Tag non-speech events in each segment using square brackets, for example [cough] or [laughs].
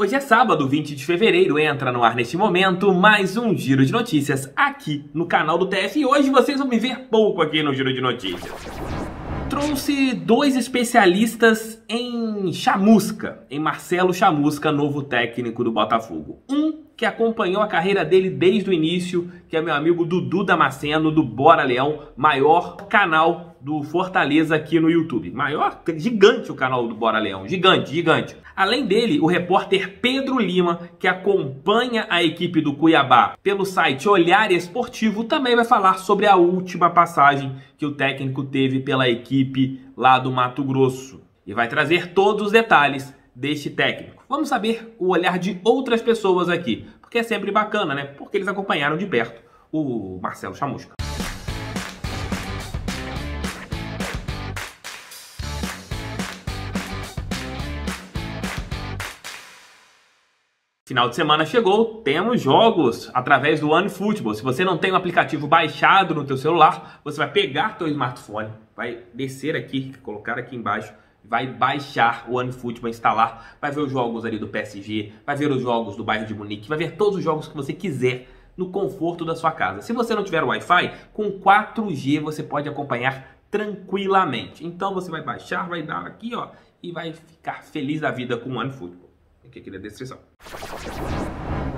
Hoje é sábado, 20 de fevereiro, entra no ar neste momento mais um Giro de Notícias aqui no canal do TF. E hoje vocês vão me ver pouco aqui no Giro de Notícias. Trouxe dois especialistas em chamusca, em Marcelo Chamusca, novo técnico do Botafogo. Um que acompanhou a carreira dele desde o início, que é meu amigo Dudu Damasceno, do Bora Leão, maior canal do Fortaleza aqui no YouTube. Maior, gigante o canal do Bora Leão, gigante, gigante. Além dele, o repórter Pedro Lima, que acompanha a equipe do Cuiabá pelo site Olhar Esportivo, também vai falar sobre a última passagem que o técnico teve pela equipe lá do Mato Grosso. E vai trazer todos os detalhes deste técnico. Vamos saber o olhar de outras pessoas aqui, porque é sempre bacana, né? Porque eles acompanharam de perto o Marcelo Chamusca. Final de semana chegou, temos jogos através do OneFootball. Se você não tem o aplicativo baixado no teu celular, você vai pegar teu smartphone, vai descer aqui, colocar aqui embaixo vai baixar o OneFootball, instalar, vai ver os jogos ali do PSG, vai ver os jogos do bairro de Munique, vai ver todos os jogos que você quiser no conforto da sua casa. Se você não tiver Wi-Fi, com 4G você pode acompanhar tranquilamente. Então você vai baixar, vai dar aqui, ó, e vai ficar feliz da vida com o OneFootball. Aqui, aqui na descrição.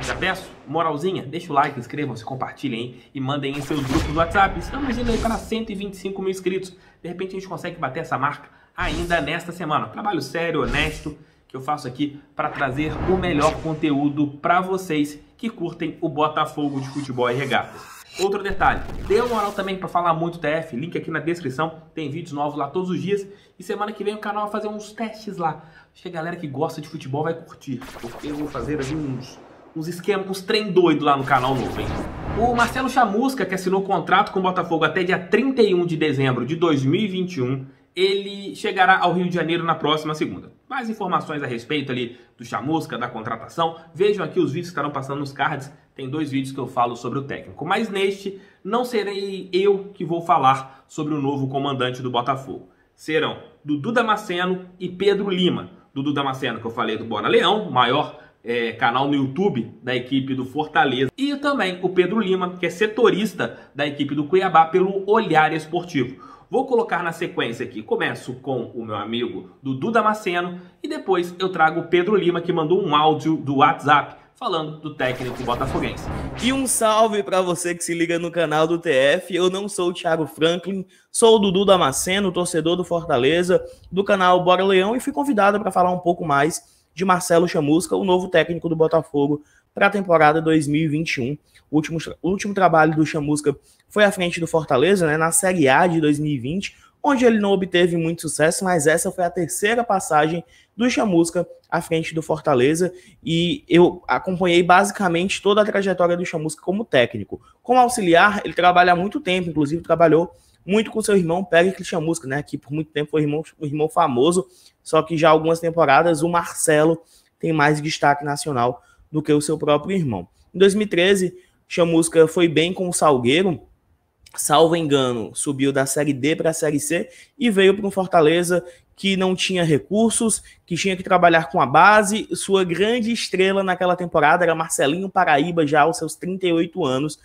Já peço, moralzinha, deixa o like, inscrevam-se, compartilhem e mandem em seus grupos do WhatsApp. Estamos indo aí para 125 mil inscritos. De repente a gente consegue bater essa marca ainda nesta semana. Trabalho sério, honesto, que eu faço aqui para trazer o melhor conteúdo para vocês que curtem o Botafogo de futebol e regatas. Outro detalhe, dê uma moral também para falar muito TF, link aqui na descrição, tem vídeos novos lá todos os dias e semana que vem o canal vai fazer uns testes lá. Acho que a galera que gosta de futebol vai curtir, porque eu vou fazer ali uns, uns esquemas, uns trem doido lá no canal novo, hein? O Marcelo Chamusca, que assinou contrato com o Botafogo até dia 31 de dezembro de 2021, ele chegará ao Rio de Janeiro na próxima segunda. Mais informações a respeito ali do Chamusca, da contratação, vejam aqui os vídeos que estarão passando nos cards. Tem dois vídeos que eu falo sobre o técnico. Mas neste, não serei eu que vou falar sobre o novo comandante do Botafogo. Serão Dudu Damasceno e Pedro Lima. Dudu Damasceno, que eu falei do Bora Leão, maior é, canal no YouTube da equipe do Fortaleza. E também o Pedro Lima, que é setorista da equipe do Cuiabá pelo Olhar Esportivo. Vou colocar na sequência aqui. Começo com o meu amigo Dudu Damasceno e depois eu trago o Pedro Lima que mandou um áudio do WhatsApp falando do técnico botafoguense. E um salve para você que se liga no canal do TF. Eu não sou o Thiago Franklin, sou o Dudu Damasceno, torcedor do Fortaleza, do canal Bora Leão e fui convidado para falar um pouco mais de Marcelo Chamusca, o novo técnico do Botafogo para a temporada 2021. O último, o último trabalho do Chamusca foi à frente do Fortaleza, né, na Série A de 2020, onde ele não obteve muito sucesso, mas essa foi a terceira passagem do Chamusca à frente do Fortaleza e eu acompanhei basicamente toda a trajetória do Chamusca como técnico. Como auxiliar, ele trabalha há muito tempo, inclusive trabalhou muito com seu irmão Péricles Chamusca, né, que por muito tempo foi irmão, irmão famoso, só que já algumas temporadas o Marcelo tem mais destaque nacional do que o seu próprio irmão. Em 2013, Chamusca foi bem com o Salgueiro, salvo engano, subiu da Série D para a Série C e veio para um Fortaleza que não tinha recursos, que tinha que trabalhar com a base. Sua grande estrela naquela temporada era Marcelinho Paraíba, já aos seus 38 anos.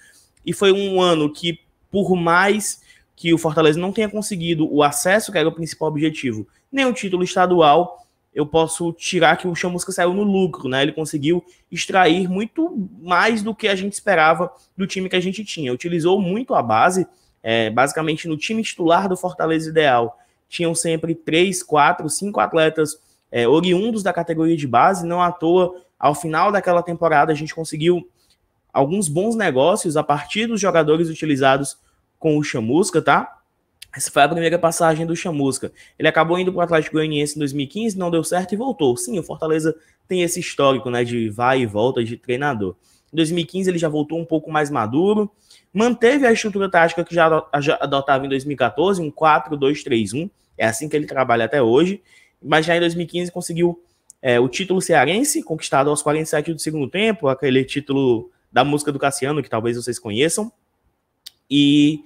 E foi um ano que, por mais que o Fortaleza não tenha conseguido o acesso, que era o principal objetivo, nem o título estadual, eu posso tirar que o Chamusca saiu no lucro, né? Ele conseguiu extrair muito mais do que a gente esperava do time que a gente tinha. Utilizou muito a base, é, basicamente no time titular do Fortaleza Ideal. Tinham sempre três, quatro, cinco atletas é, oriundos da categoria de base, não à toa, ao final daquela temporada, a gente conseguiu alguns bons negócios a partir dos jogadores utilizados com o Chamusca, tá? Essa foi a primeira passagem do Chamusca. Ele acabou indo para o Atlético Goianiense em 2015, não deu certo e voltou. Sim, o Fortaleza tem esse histórico né, de vai e volta de treinador. Em 2015 ele já voltou um pouco mais maduro, manteve a estrutura tática que já adotava em 2014, um 4-2-3-1, é assim que ele trabalha até hoje, mas já em 2015 conseguiu é, o título cearense, conquistado aos 47 do segundo tempo, aquele título da música do Cassiano, que talvez vocês conheçam, e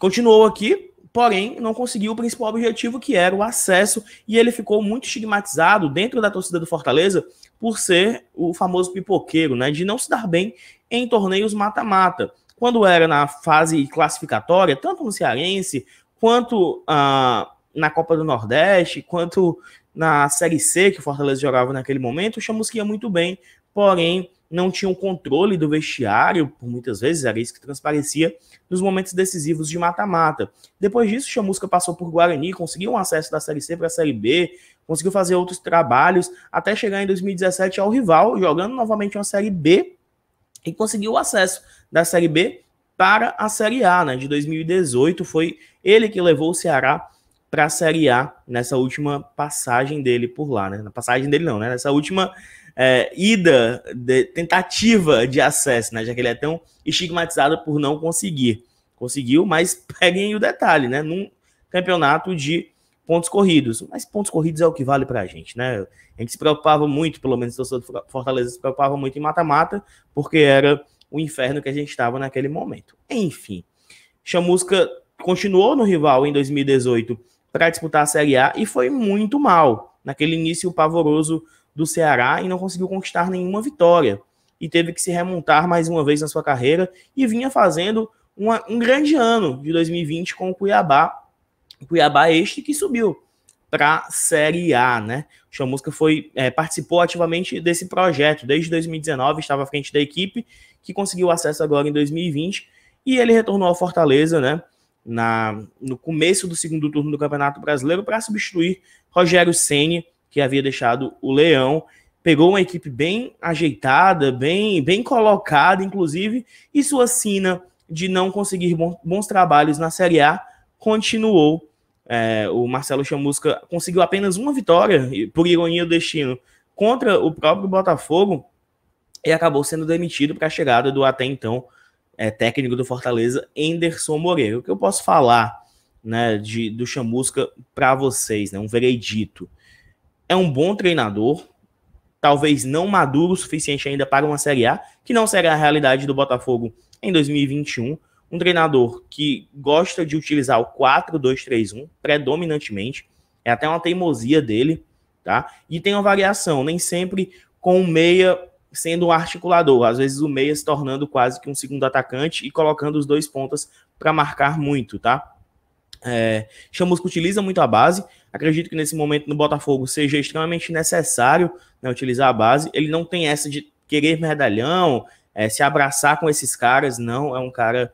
Continuou aqui porém não conseguiu o principal objetivo, que era o acesso, e ele ficou muito estigmatizado dentro da torcida do Fortaleza por ser o famoso pipoqueiro, né, de não se dar bem em torneios mata-mata. Quando era na fase classificatória, tanto no Cearense, quanto ah, na Copa do Nordeste, quanto na Série C, que o Fortaleza jogava naquele momento, o Chamusca ia muito bem, porém não tinham controle do vestiário, por muitas vezes era isso que transparecia nos momentos decisivos de mata-mata. Depois disso, Chamusca passou por Guarani, conseguiu um acesso da Série C para a Série B, conseguiu fazer outros trabalhos, até chegar em 2017 ao rival, jogando novamente uma Série B, e conseguiu o acesso da Série B para a Série A, né? De 2018, foi ele que levou o Ceará para a Série A nessa última passagem dele por lá, né? Na passagem dele não, né? Nessa última é, ida, de, tentativa de acesso, né? Já que ele é tão estigmatizado por não conseguir. Conseguiu, mas [laughs] peguem o detalhe, né? Num campeonato de pontos corridos. Mas pontos corridos é o que vale pra gente, né? A gente se preocupava muito, pelo menos o torcedor do Fortaleza se preocupava muito em mata-mata, porque era o inferno que a gente estava naquele momento. Enfim, Chamusca continuou no rival em 2018 para disputar a Série A e foi muito mal. Naquele início pavoroso do Ceará e não conseguiu conquistar nenhuma vitória. E teve que se remontar mais uma vez na sua carreira e vinha fazendo uma, um grande ano de 2020 com o Cuiabá. O Cuiabá este que subiu para Série A, né? O Chamusca foi, é, participou ativamente desse projeto desde 2019, estava à frente da equipe, que conseguiu acesso agora em 2020, e ele retornou ao Fortaleza, né? Na, no começo do segundo turno do Campeonato Brasileiro para substituir Rogério Ceni, que havia deixado o Leão. Pegou uma equipe bem ajeitada, bem, bem colocada, inclusive, e sua sina de não conseguir bons trabalhos na Série A continuou. É, o Marcelo Chamusca conseguiu apenas uma vitória, por ironia do destino, contra o próprio Botafogo e acabou sendo demitido para a chegada do até então é, técnico do Fortaleza, Enderson Moreira. O que eu posso falar né, de, do Chamusca para vocês, né, um veredito é um bom treinador, talvez não maduro o suficiente ainda para uma Série A, que não será a realidade do Botafogo em 2021. Um treinador que gosta de utilizar o 4-2-3-1 predominantemente, é até uma teimosia dele, tá? E tem uma variação, nem sempre com o meia sendo um articulador, às vezes o meia se tornando quase que um segundo atacante e colocando os dois pontas para marcar muito, tá? É, Chamusco utiliza muito a base. Acredito que nesse momento no Botafogo seja extremamente necessário né, utilizar a base. Ele não tem essa de querer medalhão, é, se abraçar com esses caras, não. É um cara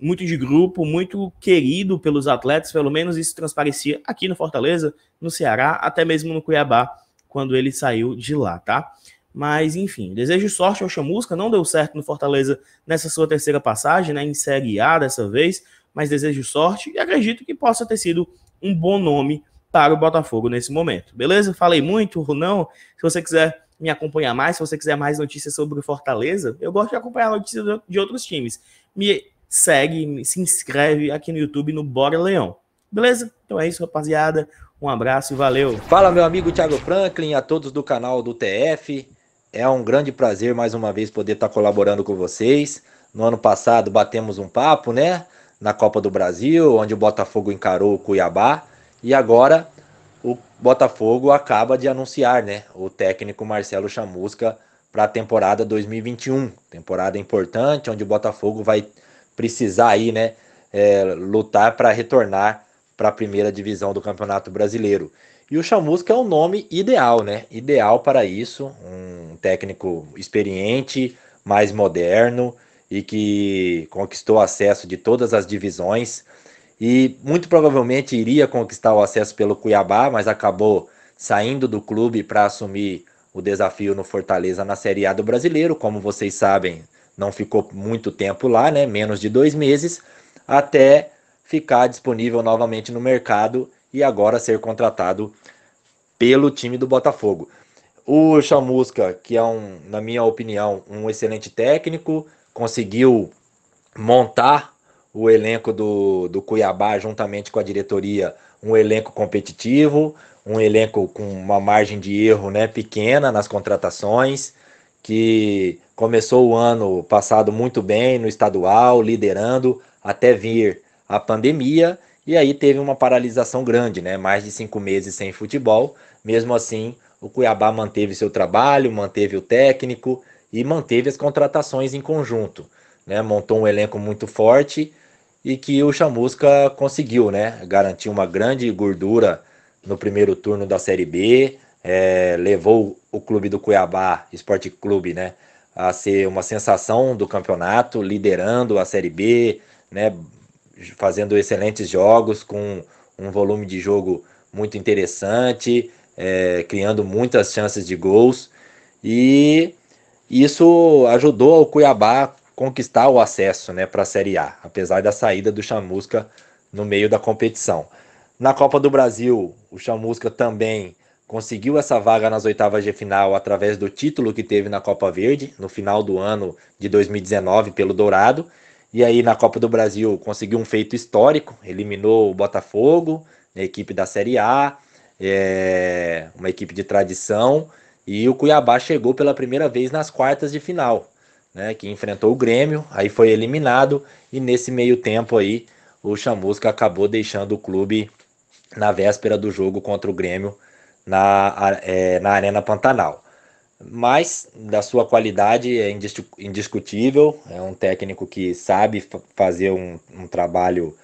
muito de grupo, muito querido pelos atletas, pelo menos isso transparecia aqui no Fortaleza, no Ceará, até mesmo no Cuiabá, quando ele saiu de lá, tá? Mas, enfim, desejo sorte ao Chamusca, não deu certo no Fortaleza nessa sua terceira passagem, né, em Série A dessa vez, mas desejo sorte e acredito que possa ter sido um bom nome para o Botafogo nesse momento. Beleza? Falei muito não? Se você quiser me acompanhar mais, se você quiser mais notícias sobre o Fortaleza, eu gosto de acompanhar notícias de outros times. Me segue, se inscreve aqui no YouTube no Bora Leão. Beleza? Então é isso, rapaziada. Um abraço e valeu. Fala, meu amigo Thiago Franklin, a todos do canal do TF. É um grande prazer mais uma vez poder estar colaborando com vocês. No ano passado batemos um papo, né? na Copa do Brasil, onde o Botafogo encarou o Cuiabá. E agora o Botafogo acaba de anunciar né, o técnico Marcelo Chamusca para a temporada 2021. Temporada importante, onde o Botafogo vai precisar aí, né, é, lutar para retornar para a primeira divisão do Campeonato Brasileiro. E o Chamusca é o nome ideal, né? Ideal para isso. Um técnico experiente, mais moderno, e que conquistou acesso de todas as divisões e muito provavelmente iria conquistar o acesso pelo Cuiabá, mas acabou saindo do clube para assumir o desafio no Fortaleza na Série A do Brasileiro. Como vocês sabem, não ficou muito tempo lá, né? Menos de dois meses, até ficar disponível novamente no mercado e agora ser contratado pelo time do Botafogo. O Chamusca, que é um, na minha opinião, um excelente técnico, conseguiu montar o elenco do, do Cuiabá juntamente com a diretoria, um elenco competitivo, um elenco com uma margem de erro né, pequena nas contratações, que começou o ano passado muito bem no estadual, liderando até vir a pandemia E aí teve uma paralisação grande, né? Mais de cinco meses sem futebol. Mesmo assim, o Cuiabá manteve seu trabalho, manteve o técnico e manteve as contratações em conjunto. Né? Montou um elenco muito forte e que o Chamusca conseguiu né? garantir uma grande gordura no primeiro turno da Série B, é, levou o clube do Cuiabá Esporte Clube né? a ser uma sensação do campeonato, liderando a Série B, né? fazendo excelentes jogos, com um volume de jogo muito interessante é, criando muitas chances de gols e isso ajudou o Cuiabá conquistar o acesso né, para a Série A, apesar da saída do Chamusca no meio da competição. Na Copa do Brasil, o Chamusca também conseguiu essa vaga nas oitavas de final através do título que teve na Copa Verde no final do ano de 2019 pelo Dourado. E aí na Copa do Brasil conseguiu um feito histórico, eliminou o Botafogo, a equipe da Série A, é uma equipe de tradição, e o Cuiabá chegou pela primeira vez nas quartas de final, né, que enfrentou o Grêmio, aí foi eliminado, e nesse meio tempo aí o Chamusca acabou deixando o clube na véspera do jogo contra o Grêmio na, é, na Arena Pantanal. Mas da sua qualidade é indiscutível, é um técnico que sabe fazer um, um trabalho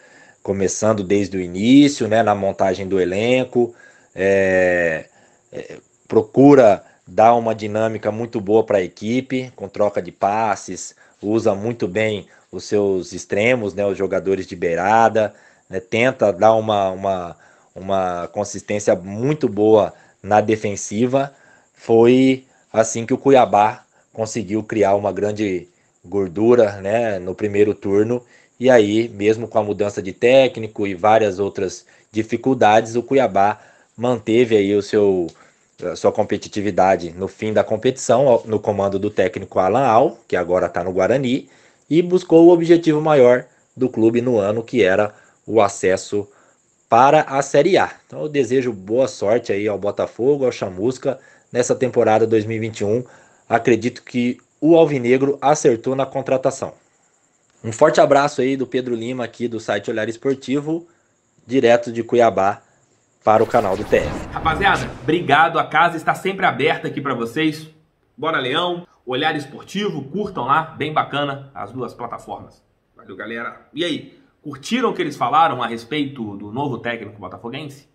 começando desde o início, né, na montagem do elenco, é, é, procura dar uma dinâmica muito boa para a equipe, com troca de passes, usa muito bem os seus extremos, né, os jogadores de beirada, né, tenta dar uma, uma, uma consistência muito boa na defensiva. Foi assim que o Cuiabá conseguiu criar uma grande gordura né, no primeiro turno. E aí, mesmo com a mudança de técnico e várias outras dificuldades, o Cuiabá manteve aí o seu sua competitividade no fim da competição, no comando do técnico Alan Al, que agora está no Guarani, e buscou o objetivo maior do clube no ano, que era o acesso para a Série A. Então eu desejo boa sorte aí ao Botafogo, ao Chamusca, nessa temporada 2021. Acredito que o Alvinegro acertou na contratação. Um forte abraço aí do Pedro Lima aqui do site Olhar Esportivo, direto de Cuiabá, para o canal do TF. Rapaziada, obrigado. A casa está sempre aberta aqui para vocês. Bora Leão, Olhar Esportivo, curtam lá, bem bacana as duas plataformas. Valeu, galera. E aí, curtiram o que eles falaram a respeito do novo técnico botafoguense?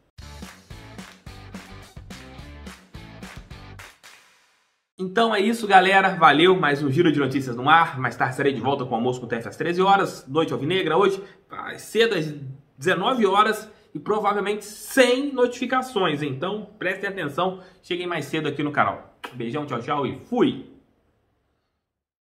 Então é isso, galera. Valeu. Mais um giro de notícias no ar. Mais tarde serei de volta com o almoço com o TF às 13 horas. Noite alvinegra hoje. Cedo às 19 horas e provavelmente sem notificações. Então prestem atenção, cheguem mais cedo aqui no canal. Beijão, tchau, tchau e fui!